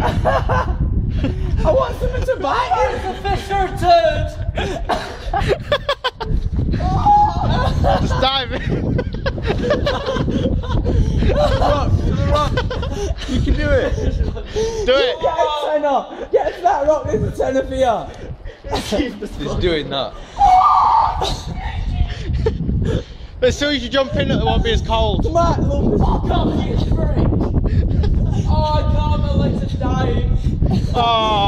I want something to bite It's a fish or a turd. Just dive in. to the rock, to the rock. You can do it. Do it. Get a tenner. Get to that rock. There's a tenner for you. He's doing that. As soon as you jump in, it won't be as cold. Come on, look. Fuck off, you freak. 到